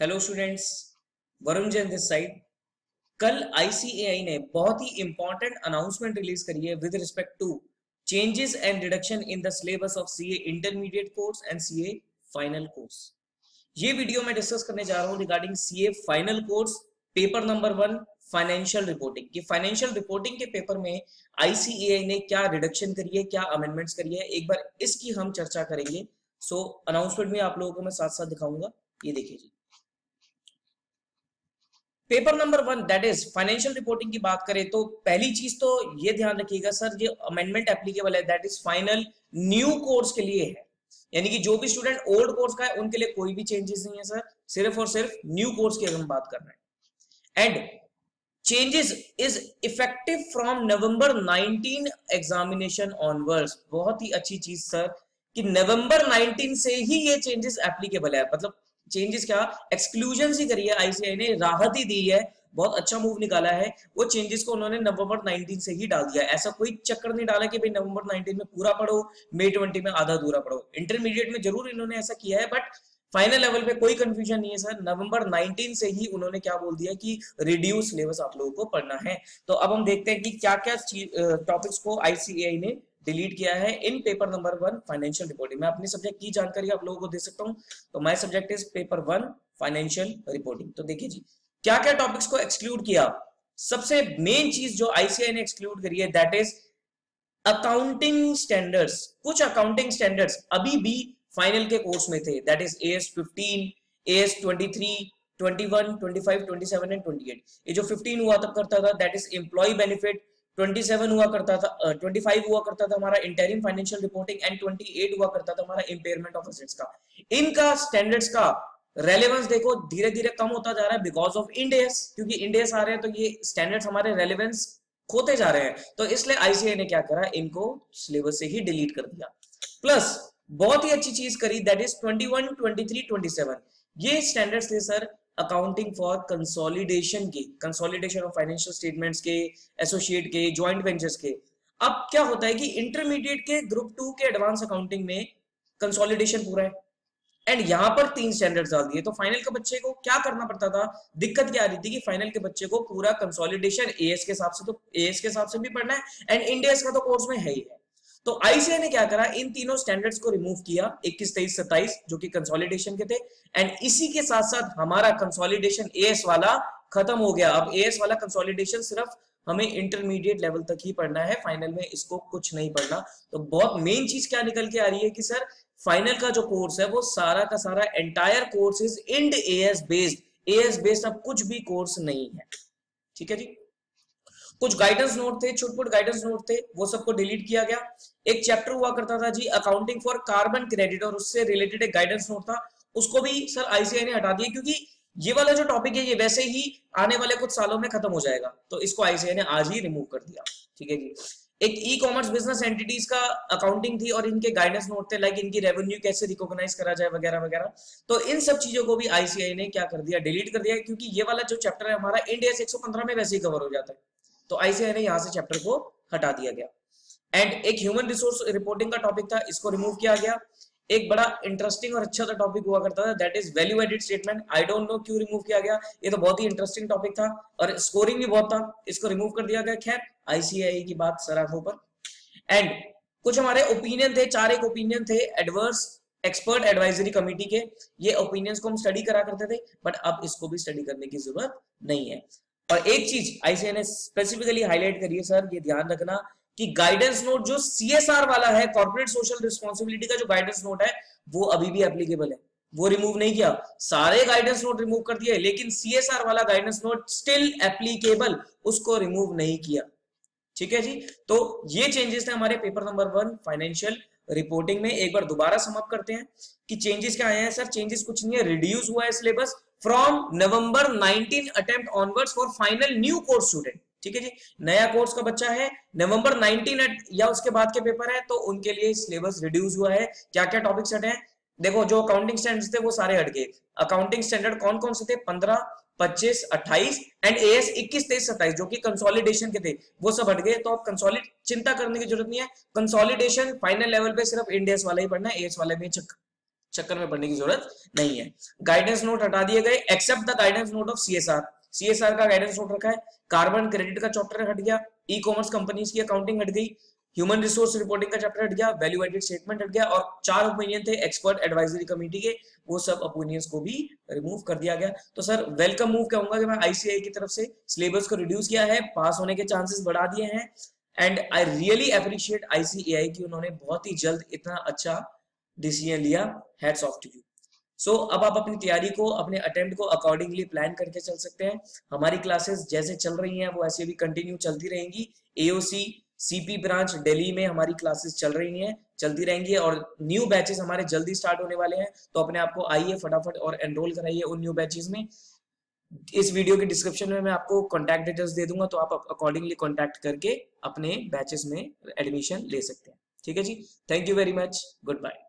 Hello students Varun Jain this side कल ICAI ने बहुत ही इंपॉर्टेंट अनाउंसमेंट रिलीज़ करी है with respect to changes and reduction in the syllabus of CA intermediate course and CA final course ये video मैं discuss करने जा रहा हूँ regarding CA final course paper number one financial reporting ये financial reporting के पेपर में ICAI ने क्या रिडक्शन करी है क्या अमेंडमेंट्स करी है एक बार इसकी हम चर्चा करेंगे. सो so, अनाउंसमेंट में आप लोगों को मैं साथ साथ दिखाऊँगा. ये देखिए जी। Paper number one that is financial reporting की बात करें तो पहली चीज़ तो ये ध्यान रखिएगा सर ये अमेंडमेंट एप्लीकेबल है that is final new course के लिए है। यानी कि जो भी स्टूडेंट ओल्ड कोर्स का है, उनके लिए कोई भी चेंजेस नहीं है सर सिर्फ़ और सिर्फ़ न्यू कोर्स की हम बात कर रहे हैं। And changes is effective from November 19 examination onwards बहुत ही अच्छी चीज़ सर कि नवंबर 19 से ही ये चेंजेस एप्लीकेबल है। मतलब चेंजेस क्या? एक्सक्लूजन ही करी है आईसीआई ने राहत ही दी है, बहुत अच्छा मूव निकाला है। वो चेंजेस को उन्होंने नवंबर 19 से ही डाल दिया ऐसा कोई चक्कर नहीं डाला कि भाई नवंबर 19 में पूरा पढ़ो मे 20 में आधा दूरा पढ़ो। इंटरमीडिएट में ज़रूर इन्होंने ऐसा किया है बट फाइनल लेवल पे कोई कंफ्यूजन नहीं है सर नवंबर 19 से ही उन्होंने क्या बोल दिया कि रिड्यूस सिलेबस आप लोगों को पढ़ना है। तो अब हम देखते हैं कि क्या क्या टॉपिक्स को आईसीएआई ने डिलीट किया है in paper number one financial reporting. मैं अपनी सब्जेक्ट की जानकारी आप लोगों को दे सकता हूँ। तो my subject is paper one financial reporting तो देखिए जी क्या क्या टॉपिक्स को एक्सक्लूड किया? सबसे मेन चीज़ जो आईसीआई ने एक्सक्लूड करी है दैट इज़ अकाउंटिंग स्टैंडर्ड्स कुछ अकाउंटिंग स्टैंडर्ड्स अभी भी फाइनल के कोर्स में थे that is A S fifteen A S twenty three 21, 25, 27 and 28 ये जो 15 हुआ तब करता था दैट इज़ एम्प्लॉय बेनिफिट 27 हुआ करता था uh, 25 हुआ करता था हमारा इंटरिम फाइनेंशियल रिपोर्टिंग एंड 28 हुआ करता था हमारा ऑफ़ एसेट्स का। इनका स्टैंडर्ड्स का रेलेवेंस देखो धीरे धीरे कम होता जा रहा है बिकॉज़ ऑफ़ क्योंकि आ रहे हैं तो ये स्टैंडर्ड्स हमारे रेलेवेंस खोते जा रहे हैं। तो इसलिए आईसीआई ने क्या करा इनको सिलेबस से ही डिलीट कर दिया। प्लस बहुत ही अच्छी चीज़ करी दैट इज़ 21, 23, 27 ये स्टैंडर्ड्स थे सर अकाउंटिंग फॉर कंसोलिडेशन के कंसोलिडेशन ऑफ़ फाइनेंशियल स्टेटमेंट्स के एसोसिएट के ज्वाइंट वेंचर्स के। अब क्या होता है कि इंटरमीडिएट के ग्रुप टू के एडवांस अकाउंटिंग में कंसोलिडेशन पूरा है। एंड यहाँ पर तीन स्टैंडर्ड्स डाल दिए। तो फाइनल के बच्चे को क्या करना पड़ता था? दिक्कत क्या आ रही थी कि फाइनल के बच्चे को पूरा कंसोलिडेशन एएस के हिसाब से तो एएस के हिसाब से भी पढ़ना है। एंड इंडिया का तो कोर्स में है ही है। तो आईसीआई ने क्या करा? इन तीनों स्टैंडर्ड्स को रिमूव किया 21 तेईस, सत्ताईस, जो कि कंसोलिडेशन के थे। एंड इसी के साथ साथ हमारा कंसोलिडेशन एएस वाला खत्म हो गया। अब एएस वाला कंसोलिडेशन सिर्फ़ हमें इंटरमीडिएट लेवल तक ही पढ़ना है। फाइनल में इसको कुछ नहीं पढ़ना। तो बहुत मेन चीज़ क्या निकल के आ रही है कि सर फाइनल का जो कोर्स है, वो सारा का सारा entire course is Ind AS based AS based अब कुछ भी कोर्स नहीं है। ठीक है जी? कुछ गाइडेंस नोट थे छुटपुट गाइडेंस नोट थे, वो सबको डिलीट किया गया। एक चैप्टर हुआ करता था जी अकाउंटिंग फॉर कार्बन क्रेडिट और उससे रिलेटेड एक गाइडेंस नोट था। उसको भी सर आईसीआई ने हटा दिया, क्योंकि ये वाला जो टॉपिक है, ये वैसे ही आने वाले कुछ सालों में खत्म हो जाएगा। तो इसको आईसीआई ने आज ही रिमूव कर दिया। ठीक है जी? एक ई कॉमर्स बिज़नेस एंटिटीज का अकाउंटिंग थी, और इनके गाइडेंस नोट थे लाइक इनकी रेवेन्यू कैसे रिकॉग्नाइज करा जाए, वगैरह वगैरह। तो इन सब चीज़ों को भी आईसीआई ने क्या कर दिया डिलीट कर दिया, क्योंकि ये वाला जो चैप्टर है, हमारा इंडिया 115 में वैसे ही कवर हो जाता है। तो आईसीआई ने यहाँ से चैप्टर को हटा दिया गया। एंड एक ह्यूमन रिसोर्स रिपोर्टिंग का टॉपिक था, इसको रिमूव किया गया। एक बड़ा इंटरेस्टिंग और अच्छा टॉपिक हुआ करता था that is value added statement I don't know क्यों रिमूव किया गया, ये तो बहुत ही इंटरेस्टिंग टॉपिक था, और स्कोरिंग भी बहुत था, इसको रिमूव कर दिया गया। खैर, आईसीआई की बात सराखों पर। एंड कुछ हमारे ओपिनियन थे, चार एक ओपिनियन थे एडवर्स एक्सपर्ट एडवाइजरी कमेटी के, ये ओपिनियंस को हम स्टडी करा करते थे बट अब इसको भी स्टडी करने की ज़रूरत नहीं है। और एक चीज़ आईसीआई ने स्पेसिफिकली हाईलाइट करी है सर ये ध्यान रखना कि गाइडेंस नोट जो सीएसआर वाला है कॉर्पोरेट सोशल रिस्पॉन्सिबिलिटी का जो गाइडेंस नोट है, वो अभी भी एप्लीकेबल है। वो रिमूव नहीं किया। सारे गाइडेंस नोट रिमूव कर दिए, लेकिन सीएसआर वाला गाइडेंस नोट स्टिल एप्लीकेबल उसको रिमूव नहीं किया। ठीक है जी? तो ये चेंजेस थे हमारे paper number one financial reporting में एक बार दोबारा समअप करते हैं कि चेंजेस क्या आए हैं सर चेंजेस कुछ नहीं है रिड्यूस हुआ है syllabus from November 19 attempt onwards for final new course student ठीक है जी? नया कोर्स का बच्चा है नवंबर 19 या उसके बाद के पेपर है तो उनके लिए सिलेबस रिड्यूस हुआ है। क्या क्या टॉपिक्स हटे हैं? देखो, जो अकाउंटिंग स्टैंडर्ड्स थे, वो सारे हट गए। अकाउंटिंग स्टैंडर्ड कौन कौन से थे? पंद्रह पच्चीस, अट्ठाईस एंड ए एस इक्कीस, तेईस, सत्ताईस, जो कि कंसोलिडेशन के थे, वो सब हट गए। तो अब कंसोलिड चिंता करने की ज़रूरत नहीं है। कंसोलिडेशन फाइनल लेवल पे सिर्फ़ इंडियस वाला ही पढ़ना है एस वाले में चक्कर चक्कर में पड़ने की ज़रूरत नहीं है। गाइडेंस नोट हटा दिए गए। Except the guidance note of CSR CSR का गाइडेंस नोट रखा है। कार्बन क्रेडिट का चैप्टर हट गया। ई कॉमर्स कंपनीज़ की अकाउंटिंग हट गई। ह्यूमन रिसोर्स रिपोर्टिंग का चैप्टर हट गया वैल्यू एडेड स्टेटमेंट हट गया और चार ओपिनियन थे एक्सपर्ट एडवाइजरी कमेटी के, वो सब ओपिनियंस को भी रिमूव कर दिया गया। तो सर वेलकम मूव कहूँगा कि मैं आईसीआई की तरफ़ से सिलेबस को रिड्यूस किया है पास होने के चांसेस बढ़ा दिए हैं and I really appreciate ICAI की उन्होंने बहुत ही जल्द इतना अच्छा डिसीज़न लिया। Hats off to you so अब आप अपनी तैयारी को, अपने अटेम्प्ट को अकॉर्डिंगली प्लान करके चल सकते हैं। हमारी क्लासेस जैसे चल रही हैं, वो ऐसे भी कंटिन्यू चलती रहेंगी। एओसी सीपी ब्रांच दिल्ली में हमारी क्लासेस चल रही हैं, चलती रहेंगी और न्यू बैचेस हमारे जल्दी स्टार्ट होने वाले हैं तो अपने आप को आइए फटाफट और एनरोल कराइए उन न्यू बैचेस में। इस वीडियो के डिस्क्रिप्शन में मैं आपको कॉन्टैक्ट डिटेल्स दे दूँगा तो आप अकॉर्डिंगली कॉन्टैक्ट करके अपने बैचेस में एडमिशन ले सकते हैं। ठीक है जी? Thank you very much goodbye